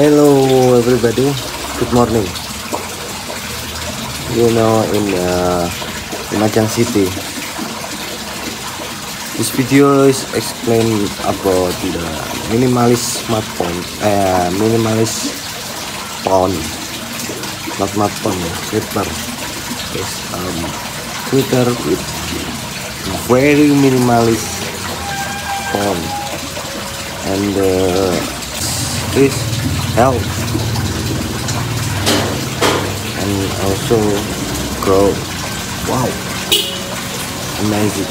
Hello everybody, good morning. You know in uh, Lumajang City. This video is explain about the minimalist smartphone, uh, minimalist phone, not smartphone, Twitter. Yes, um, Twitter with very minimalist phone and uh, this help. And also grow. Wow. Amazing.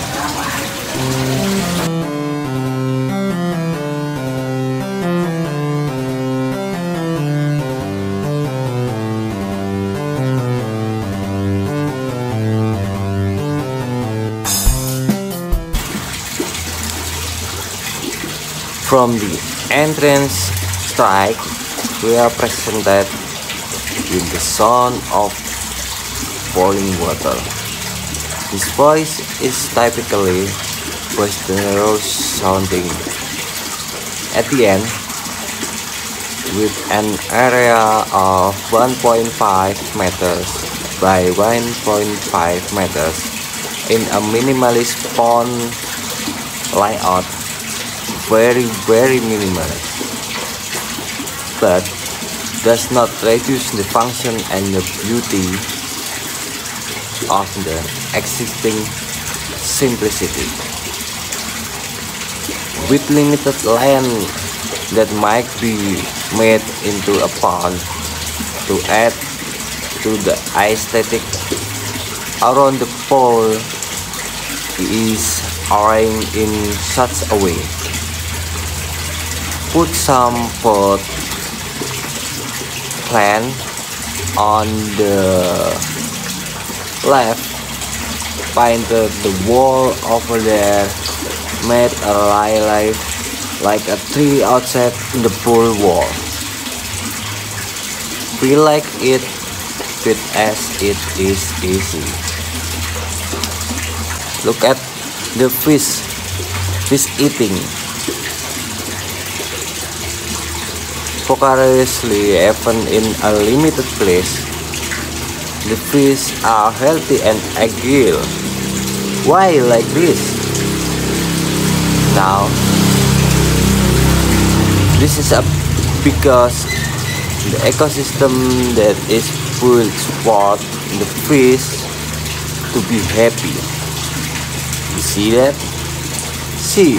From the entrance strike we are presented with the sound of boiling water. This voice is typically boisterous sounding. At the end with an area of 1.5 meters by 1.5 meters in a minimalist pond layout very very minimalist but does not reduce the function and the beauty of the existing simplicity. With limited land that might be made into a pond to add to the aesthetic around the pole is arranged in such a way. Put some pot plant on the left painted the wall over there made a light like a tree outside the pool wall. Feel like it fit as it is easy. Look at the fish fish eating precariously even in a limited place the fish are healthy and agile. Why like this? Now this is a because the ecosystem that is built for the fish to be happy. You see that? See.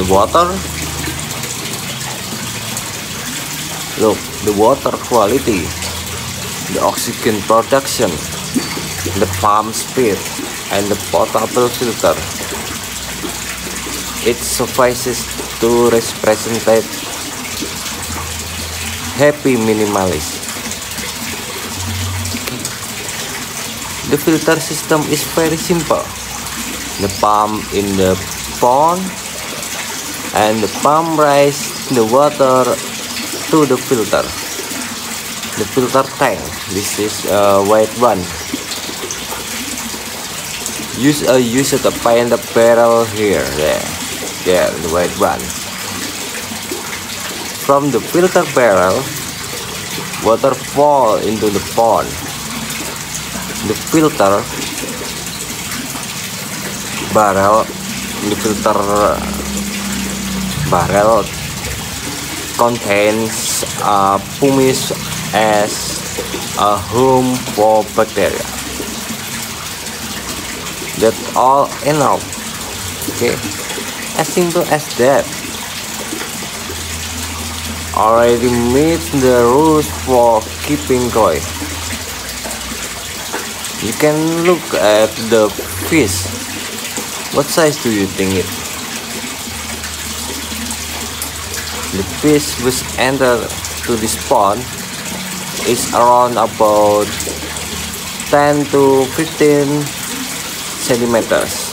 The water Look, the water quality, the oxygen production, the pump speed, and the potable filter. It suffices to represent happy minimalist. The filter system is very simple. The pump in the pond and the pump rise the water to the filter. The filter tank. This is a white one. Use a use it to paint the barrel here. There. There the white one. From the filter barrel water fall into the pond. The filter barrel the filter barrel contains uh, pumice as a home for bacteria. That's all enough. Okay, as simple as that. Already meets the rules for keeping koi. You can look at the fish. What size do you think it? The fish which enter to this pond is around about 10 to 15 centimeters.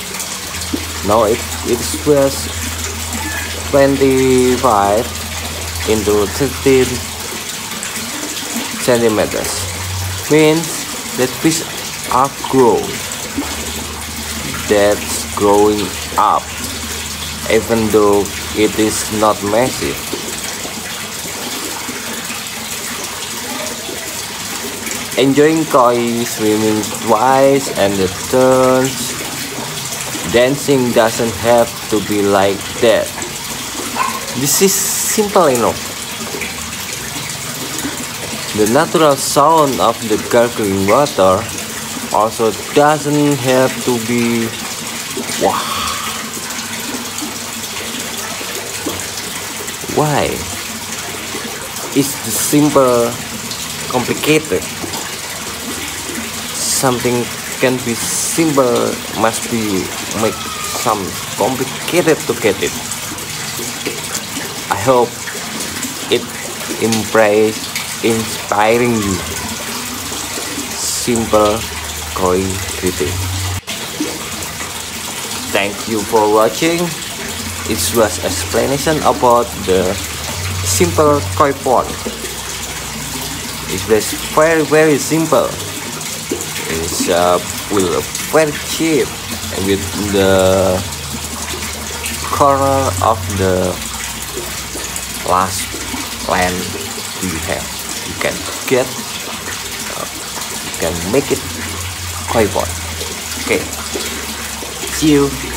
Now it it was 25 into 15 centimeters. Means that fish are grown that's growing up. Even though it is not massive. Enjoying koi swimming twice and the turns. Dancing doesn't have to be like that. This is simple enough. The natural sound of the gurgling water also doesn't have to be wow. Why? Is the simple complicated. Something can be simple must be make some complicated to get it. I hope it impress inspiring you. Simple koi greeting thank you for watching it was explanation about the simple koi pond it was very very simple. It's uh, will very cheap with the corner of the last land you have. You can get uh, you can make it koi pond okay. See you